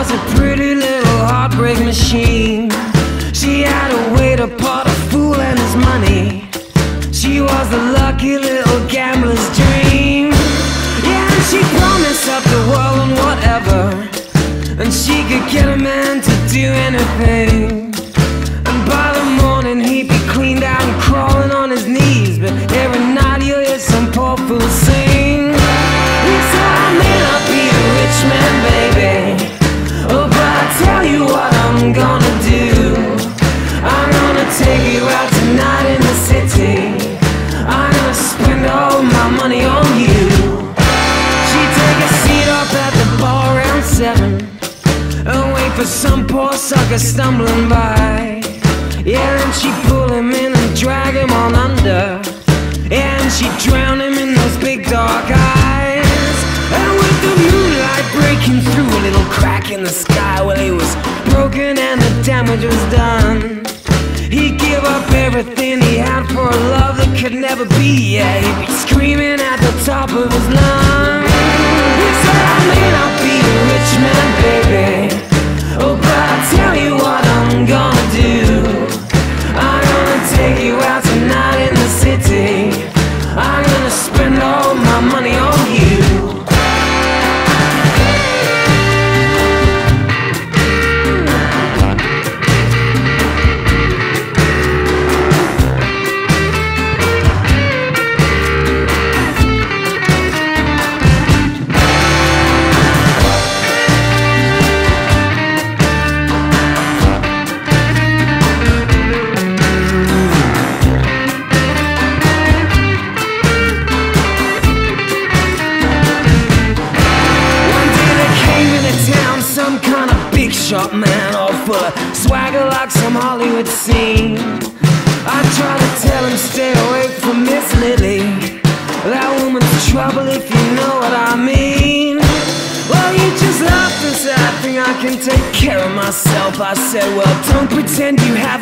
Was a pretty little heartbreak machine. She had a way to pot a fool and his money. She was the lucky little gambler's dream. Yeah, and she promised up the world and whatever. And she could get a man to do anything. And by the morning he'd be cleaned out and wait for some poor sucker stumbling by. Yeah, and she pull him in and drag him on under. And she drown him in those big dark eyes. And with the moonlight breaking through a little crack in the sky, well, he was broken and the damage was done. He'd give up everything he had for a love that could never be. Yeah, he'd be screaming at the top of his lungs. He said, I may not rich man, baby. Oh, but I tell you shot man, all full swagger like some Hollywood scene. I tried to tell him stay away from Miss Lily. That woman's trouble if you know what I mean. Well, he just laughed and said, I think I can take care of myself. I said, Well, don't pretend you haven't